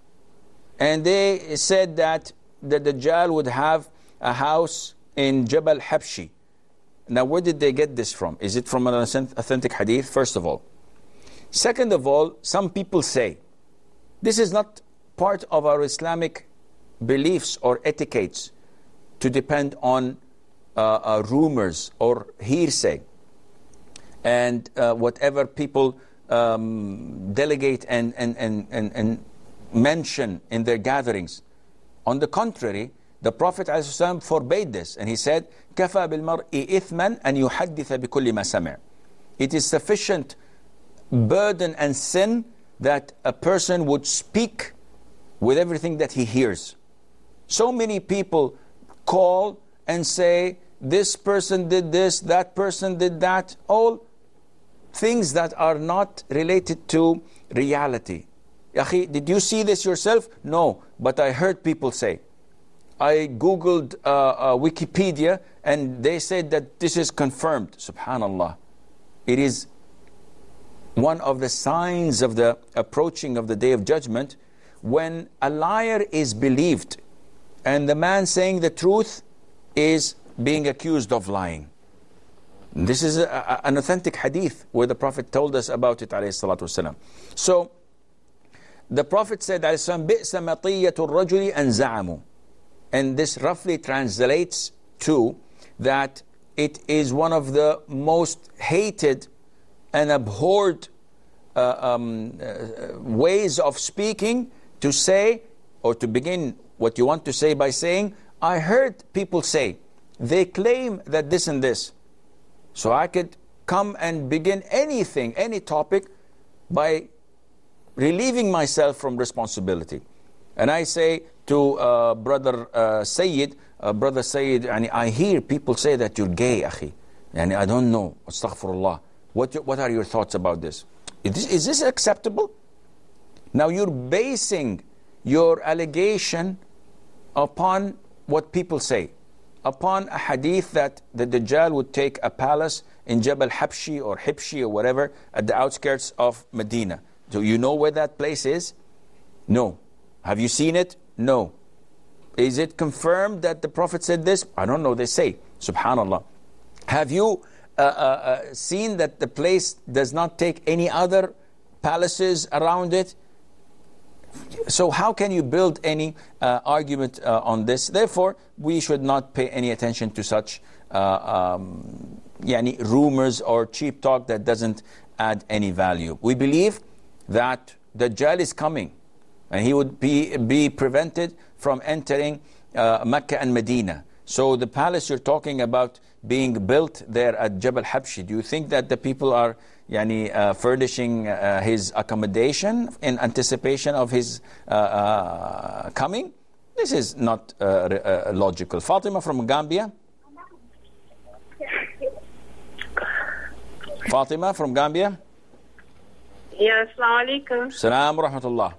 And they said that the Dajjal would have a house in Jabal Habshi. Now, where did they get this from? Is it from an authentic hadith, first of all? Second of all, some people say This is not part of our Islamic beliefs or etiquettes to depend on uh, uh, rumors or hearsay and uh, whatever people um, delegate and, and, and, and, and mention in their gatherings. On the contrary, the Prophet ﷺ forbade this and he said, كَفَى بِالْمَرْءِ إِثْمًا أَن يُحَدِّثَ بِكُلِّ مَا سَمِعَ It is sufficient burden and sin that a person would speak with everything that he hears. So many people call and say, this person did this, that person did that, all things that are not related to reality. Akhi, did you see this yourself? No, but I heard people say. I googled uh, uh, Wikipedia and they said that this is confirmed. Subhanallah. It is one of the signs of the approaching of the day of judgment when a liar is believed and the man saying the truth is being accused of lying. This is a, an authentic hadith where the Prophet told us about it. So the Prophet said alayhi rajuli. And this roughly translates to that it is one of the most hated and abhorred uh, um, uh, ways of speaking to say or to begin what you want to say by saying, I heard people say, they claim that this and this. So I could come and begin anything, any topic, by relieving myself from responsibility. And I say to uh, brother uh, Sayyid, uh, brother Sayyid, and I hear people say that you're gay, akhi. And I don't know, astaghfirullah. What, what are your thoughts about this? Is, this? is this acceptable? Now you're basing your allegation upon what people say, upon a hadith that the Dajjal would take a palace in Jabal Habshi or Hibshi or whatever at the outskirts of Medina. Do you know where that place is? No. Have you seen it? No. Is it confirmed that the Prophet said this? I don't know. They say. Subhanallah. Have you uh, uh, uh, seen that the place does not take any other palaces around it? So how can you build any uh, argument uh, on this? Therefore, we should not pay any attention to such uh, um, yani rumors or cheap talk that doesn't add any value. We believe that Dajjal is coming and he would be, be prevented from entering uh, Mecca and Medina. So the palace you're talking about being built there at Jabal Habshi, do you think that the people are yani, uh, furnishing uh, his accommodation in anticipation of his uh, uh coming? This is not uh, uh, logical. Fatima from Gambia. Fatima from Gambia. Yeah, assalamu alaikum. Salam rahmatullah.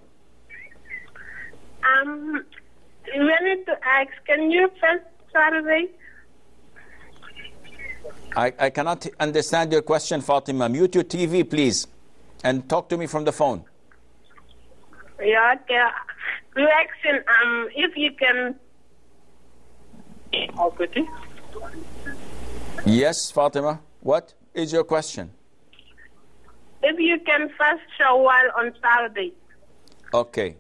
Um, we wanted to ask, can you first Saturday? I, I cannot understand your question, Fatima. Mute your TV, please, and talk to me from the phone. Yeah, okay. Asking um, if you can. Okay. Yes, Fatima. What is your question? If you can fast Shawwal on Saturday. Okay.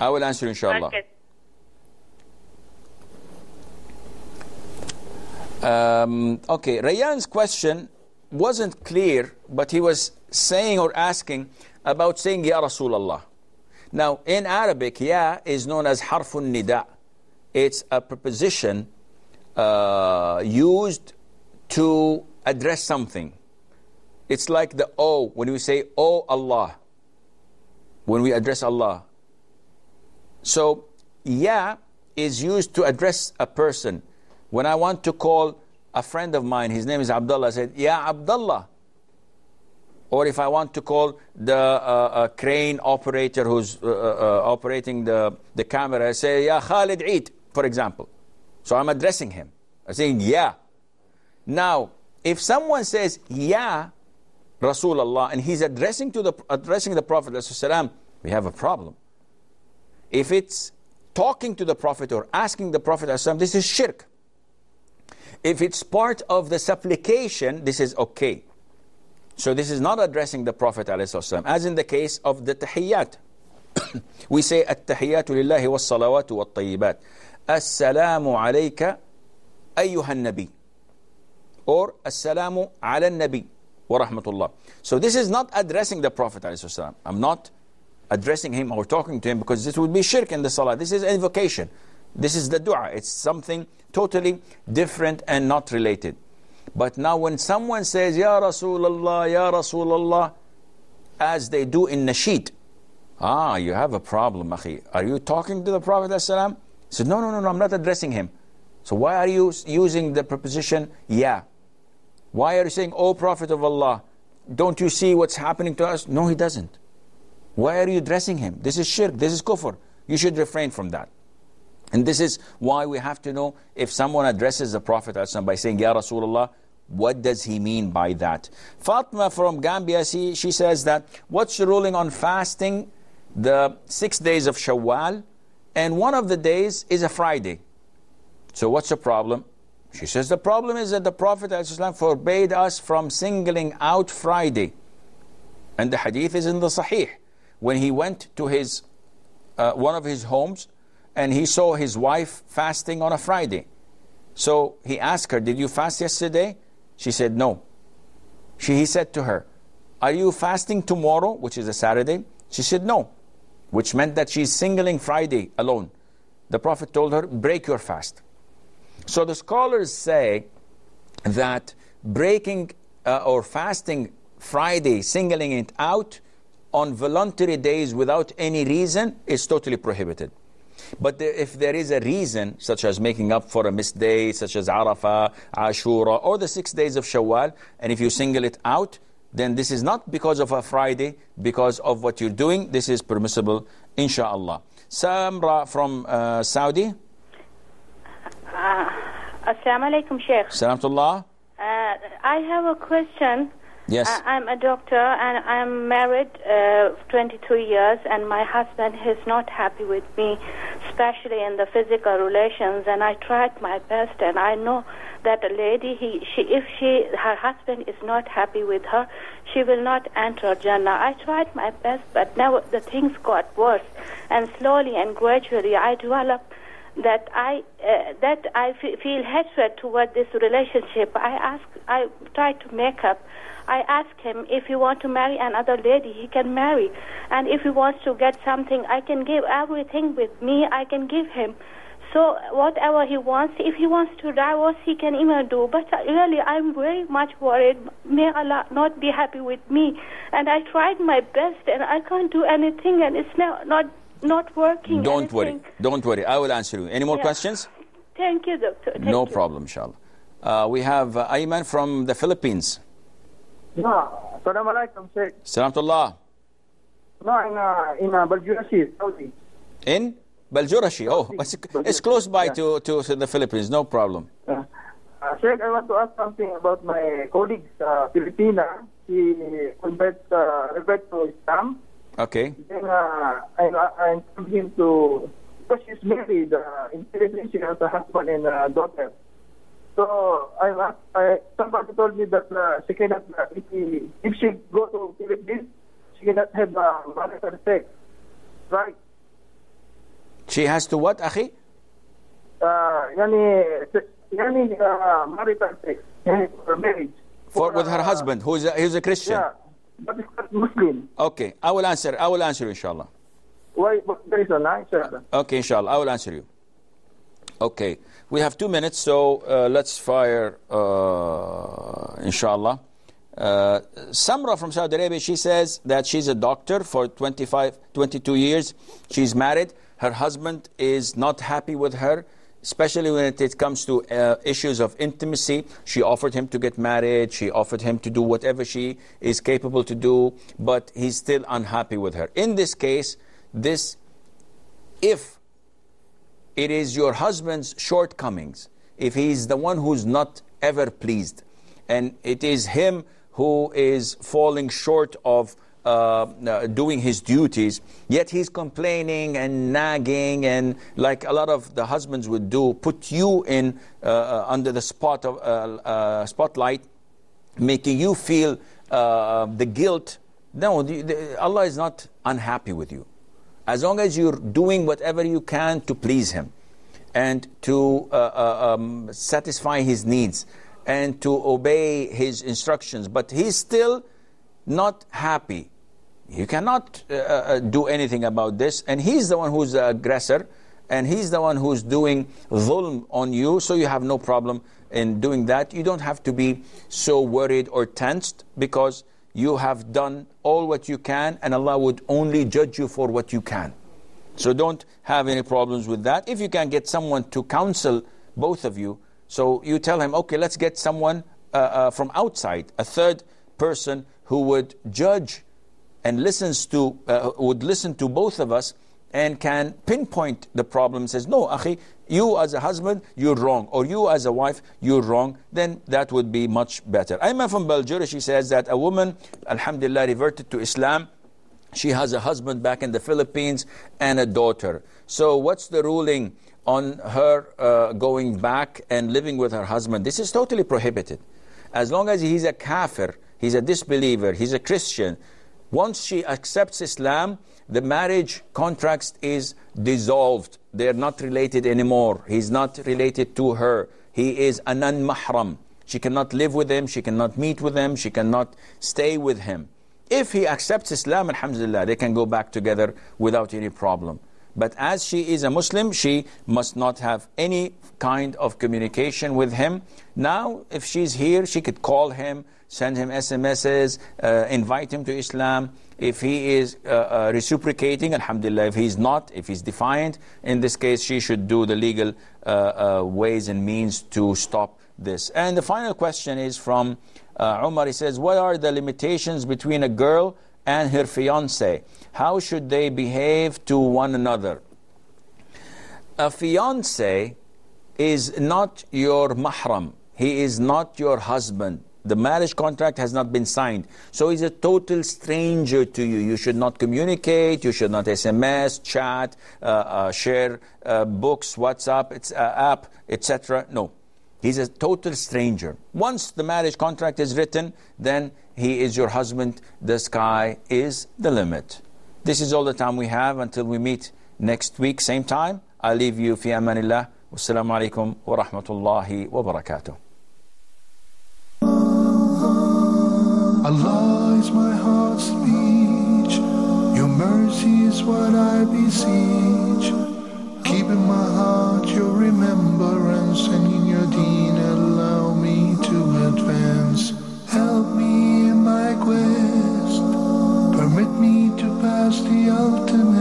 I will answer inshallah. Okay. Um, okay, Rayan's question wasn't clear, but he was saying or asking about saying Ya Rasulullah. Now, in Arabic, Ya is known as harfun nida. It's a preposition uh, used to address something. It's like the O when we say, O Allah, when we address Allah. So, Ya is used to address a person. When I want to call a friend of mine, his name is Abdullah, I said, Ya Abdullah. Or if I want to call the uh, uh, crane operator who's uh, uh, uh, operating the, the camera, I say, Ya Khalid Eid, for example. So I'm addressing him. I'm saying, Ya. Now, if someone says, Ya Rasulullah, and he's addressing, to the, addressing the Prophet, we have a problem. If it's talking to the Prophet or asking the Prophet, this is shirk. If it's part of the supplication, this is okay. So this is not addressing the Prophet ﷺ, as in the case of the tahiyyat. we say التحيات لله والصلوات والطيبات السلام عليك أيها النبي or السلام على النبي ورحمة الله so this is not addressing the Prophet ﷺ. I'm not addressing him or talking to him because this would be shirk in the salah this is invocation this is the dua it's something totally different and not related but now when someone says Ya Rasulullah Ya Rasulullah as they do in nasheed Ah, you have a problem, akhi. Are you talking to the Prophet ﷺ? He said, no, no, no, no, I'm not addressing him. So why are you using the preposition ya? Why are you saying, oh Prophet of Allah, don't you see what's happening to us? No, he doesn't. Why are you addressing him? This is shirk, this is kufr. You should refrain from that. And this is why we have to know if someone addresses the Prophet by saying, Ya Rasulullah, what does he mean by that? Fatma from Gambia, she, she says that, what's the ruling on fasting the six days of Shawwal, and one of the days is a Friday. So what's the problem? She says the problem is that the Prophet ﷺ forbade us from singling out Friday. And the hadith is in the Sahih. When he went to his uh, one of his homes and he saw his wife fasting on a Friday. So he asked her, Did you fast yesterday? She said, No. She, he said to her, Are you fasting tomorrow, which is a Saturday? She said, No which meant that she's singling Friday alone. The Prophet told her, break your fast. So the scholars say that breaking uh, or fasting Friday, singling it out on voluntary days without any reason is totally prohibited. But if there is a reason, such as making up for a missed day, such as Arafah, Ashura, or the six days of Shawwal, and if you single it out, then this is not because of a Friday, because of what you're doing. This is permissible, inshallah. Samra from uh, Saudi. Uh, Assalamu alaikum, Sheikh. Salamullah. Uh, I have a question. Yes. Uh, I'm a doctor and I'm married uh, 22 years and my husband is not happy with me, especially in the physical relations and I tried my best and I know that a lady, he, she, if she, her husband is not happy with her, she will not enter Jannah. I tried my best but now the things got worse and slowly and gradually I developed that I uh, that I f- feel hatred toward this relationship. I ask, I try to make up I ask him if he wants to marry another lady, he can marry. And if he wants to get something, I can give everything with me, I can give him. So whatever he wants, if he wants to divorce, he can even do. But really, I'm very much worried. May Allah not be happy with me. And I tried my best, and I can't do anything, and it's not not, not working. Don't anything. worry. Don't worry. I will answer you. Any more Yeah. questions? Thank you, doctor. Thank no you. problem, inshallah. Uh, we have uh, Ayman from the Philippines. No, Assalamualaikum, Sheikh. Salamullah. No, in uh, in uh, Baljurashi, Saudi. In Baljurashi. Oh, it's, it's close by to, to, to the Philippines. No problem. Uh, uh, Sheikh, I want to ask something about my colleagues, uh, Filipina. She convert, uh, revert to Islam. Okay. Then uh, I, I told him to, because she's married, uh, in Philippines, she has a husband and a daughter. So I, I somebody told me that uh, she cannot, uh, if, she, if she go to Philippines, she cannot have uh, marital sex. Right? She has to what, Akhi? Uh, yani, yani uh, marital sex, yani for marriage. For, with her husband, who is a, who's a Christian. Yeah, but it's not Muslim. Okay, I will answer. I will answer you, inshallah. Why? What the reason? Huh? Inshallah. Okay, inshallah. I will answer you. Okay, we have two minutes, so uh, let's fire, uh, inshallah. Uh, Samra from Saudi Arabia, she says that she's a doctor for 25, 22 years. She's married. Her husband is not happy with her, especially when it, comes to uh, issues of intimacy. She offered him to get married. She offered him to do whatever she is capable to do, but he's still unhappy with her. In this case, this, if it is your husband's shortcomings, if he is the one who's not ever pleased, and it is him who is falling short of uh, uh, doing his duties, yet he's complaining and nagging, and like a lot of the husbands would do, put you in uh, uh, under the spot of uh, spotlight, making you feel the guilt. No, the, the, Allah is not unhappy with you. As long as you're doing whatever you can to please Him and to um, satisfy His needs and to obey His instructions, but He's still not happy. You cannot uh, uh, do anything about this, and He's the one who's the aggressor, and He's the one who's doing dhulm on you, so you have no problem in doing that. You don't have to be so worried or tensed because you have done all what you can, and Allah would only judge you for what you can. So don't have any problems with that. If you can get someone to counsel both of you, so you tell him, okay, let's get someone uh, uh, from outside, a third person who would judge and listens to uh, would listen to both of us and can pinpoint the problem says no akhi you as a husband you're wrong. Or you as a wife you're wrong. Then that would be much better. Ayman from Baljurashi she says that a woman alhamdulillah reverted to Islam. She has a husband back in the Philippines and a daughter. So what's the ruling on her uh, going back and living with her husband? This is totally prohibited. As long as he's a kafir he's a disbeliever he's a Christian once she accepts Islam, the marriage contract is dissolved. They are not related anymore. He's not related to her. He is a non-mahram. She cannot live with him. She cannot meet with him. She cannot stay with him. If he accepts Islam, alhamdulillah, they can go back together without any problem. But as she is a Muslim, she must not have any kind of communication with him. Now, if she's here, she could call him, send him SMSs, uh, invite him to Islam. If he is uh, uh, reciprocating, alhamdulillah. If he's not, if he's defiant, in this case, she should do the legal uh, uh, ways and means to stop this. And the final question is from uh, Umar. He says, What are the limitations between a girl and her fiance? How should they behave to one another? A fiance is not your mahram. He is not your husband. The marriage contract has not been signed. So he's a total stranger to you. You should not communicate, you should not SMS, chat, uh, uh, share uh, books, WhatsApp, it's, uh, app, etc. No. He's a total stranger. Once the marriage contract is written, then he is your husband. The sky is the limit. This is all the time we have until we meet next week, same time. I leave you fi amanillah. Wassalamu alaikum wa rahmatullahi wa barakatuh. Allah is my heart's speech. Your mercy is what I beseech. Keep in my heart your remembrance and in your deed allow me to advance. Help me in my quest. Permit me to pass the ultimate.